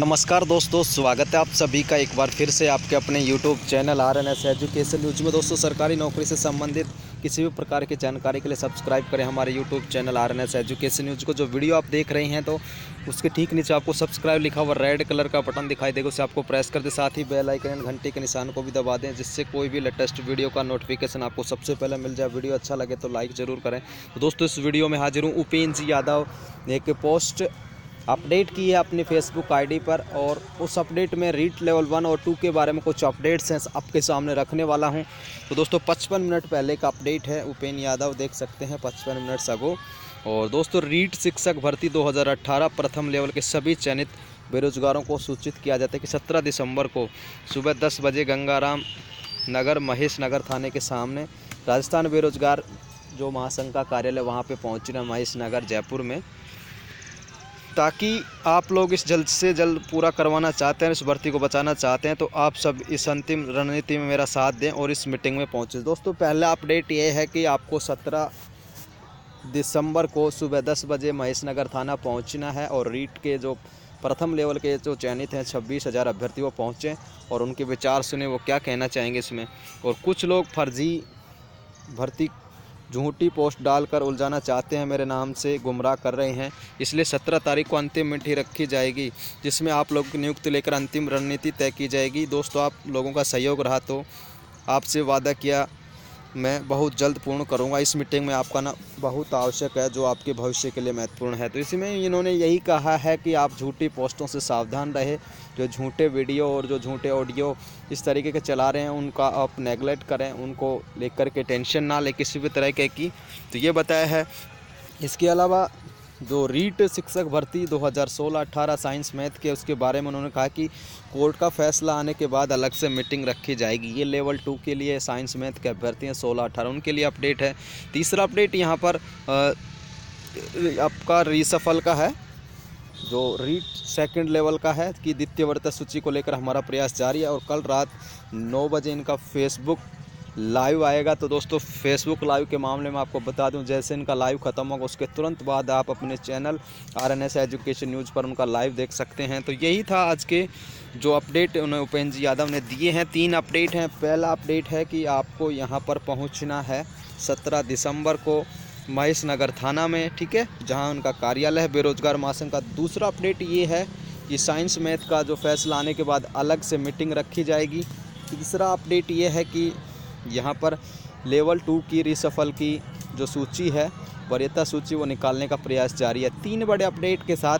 नमस्कार दोस्तों, स्वागत है आप सभी का एक बार फिर से आपके अपने YouTube channel R N S education news में। दोस्तों, सरकारी नौकरी से संबंधित किसी भी प्रकार की जानकारी के लिए सब्सक्राइब करें हमारे YouTube channel R N S education news को। जो वीडियो आप देख रहे हैं तो उसके ठीक नीचे आपको सब्सक्राइब लिखा हुआ रेड कलर का बटन दिखाई देगा। उसे आपको प्रेस कर दे, साथ ही बेल आइकन घंटे के निशान को भी दबा दें, जिससे कोई भी लेटेस्ट वीडियो का नोटिफिकेशन आपको सबसे पहले मिल जाए। वीडियो अच्छा लगे तो लाइक ज़रूर करें। तो दोस्तों, इस वीडियो में हाजिर हूँ उपेन्द्र यादव, एक पोस्ट अपडेट की है अपनी फेसबुक आईडी पर और उस अपडेट में रीट लेवल वन और टू के बारे में कुछ अपडेट्स हैं, आपके सामने रखने वाला हूँ। तो दोस्तों, पचपन मिनट पहले का अपडेट है, उपेन यादव देख सकते हैं पचपन मिनट सगो और दोस्तों रीट शिक्षक भर्ती 2018 प्रथम लेवल के सभी चयनित बेरोजगारों को सूचित किया जाता है कि 17 दिसंबर को सुबह 10 बजे गंगाराम नगर, महेश नगर थाने के सामने राजस्थान बेरोजगार जो महासंघ का कार्यालय वहाँ पे पहुँचना महेश नगर, जयपुर में। ताकि आप लोग इस जल्द से जल्द पूरा करवाना चाहते हैं इस भर्ती को बचाना चाहते हैं तो आप सब इस अंतिम रणनीति में मेरा साथ दें और इस मीटिंग में पहुँचें। दोस्तों, पहला अपडेट ये है कि आपको सत्रह दिसंबर को सुबह दस बजे महेश नगर थाना पहुँचना है और रीट के जो प्रथम लेवल के जो चयनित हैं, छब्बीस हज़ार अभ्यर्थी वो पहुँचें और उनके विचार सुने, वो क्या कहना चाहेंगे इसमें? और कुछ लोग फर्जी भर्ती झूठी पोस्ट डालकर उलझाना चाहते हैं, मेरे नाम से गुमराह कर रहे हैं। इसलिए सत्रह तारीख को अंतिम मिनट ही रखी जाएगी, जिसमें आप लोगों की नियुक्ति लेकर अंतिम रणनीति तय की जाएगी। दोस्तों, आप लोगों का सहयोग रहा तो आपसे वादा किया मैं बहुत जल्द पूर्ण करूँगा। इस मीटिंग में आपका ना बहुत आवश्यक है, जो आपके भविष्य के लिए महत्वपूर्ण है। तो इसी में इन्होंने यही कहा है कि आप झूठी पोस्टों से सावधान रहे। जो झूठे वीडियो और जो झूठे ऑडियो इस तरीके के चला रहे हैं, उनका आप नेगलेक्ट करें, उनको लेकर के टेंशन ना ले किसी भी तरह के की। तो ये बताया है। इसके अलावा जो रीट शिक्षक भर्ती 2016-18 साइंस मैथ के उसके बारे में उन्होंने कहा कि कोर्ट का फैसला आने के बाद अलग से मीटिंग रखी जाएगी। ये लेवल टू के लिए साइंस मैथ के अभ्यर्थी हैं, सोलह अठारह। उनके लिए अपडेट है। तीसरा अपडेट यहाँ पर आपका रीसफल का है, जो रीट सेकंड लेवल का है कि द्वितीय वर्ता सूची को लेकर हमारा प्रयास जारी है और कल रात नौ बजे इनका फेसबुक लाइव आएगा तो दोस्तों फेसबुक लाइव के मामले में आपको बता दूँ, जैसे इनका लाइव ख़त्म होगा, उसके तुरंत बाद आप अपने channel R N S education news पर उनका लाइव देख सकते हैं। तो यही था आज के जो अपडेट उन्हें उपेंद्र यादव ने दिए हैं। तीन अपडेट हैं। पहला अपडेट है कि आपको यहाँ पर पहुँचना है सत्रह दिसंबर को महेश नगर थाना में, ठीक है? जहाँ उनका कार्यालय है बेरोजगार महासंघ का। दूसरा अपडेट ये है कि साइंस मैथ का जो फैसला आने के बाद अलग से मीटिंग रखी जाएगी। तीसरा अपडेट ये है कि यहाँ पर लेवल टू की रिसफल की जो सूची है, वरीयता सूची वो निकालने का प्रयास जारी है। तीन बड़े अपडेट के साथ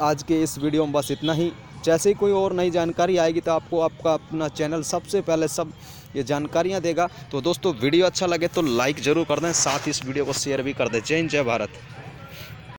आज के इस वीडियो में बस इतना ही। जैसे ही कोई और नई जानकारी आएगी तो आपको आपका अपना चैनल सबसे पहले सब ये जानकारियाँ देगा। तो दोस्तों, वीडियो अच्छा लगे तो लाइक ज़रूर कर दें, साथ ही इस वीडियो को शेयर भी कर दें। जय जय भारत।